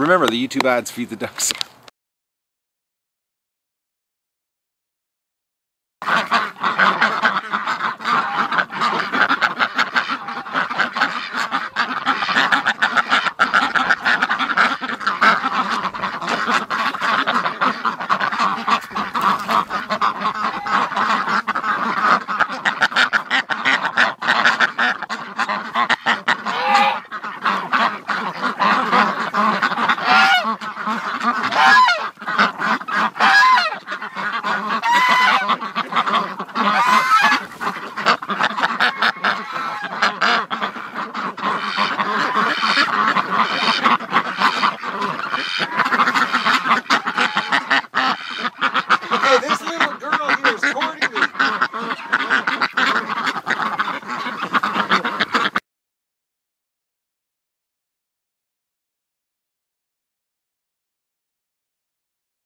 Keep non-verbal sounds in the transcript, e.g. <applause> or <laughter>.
Remember, the YouTube ads feed the ducks. <laughs>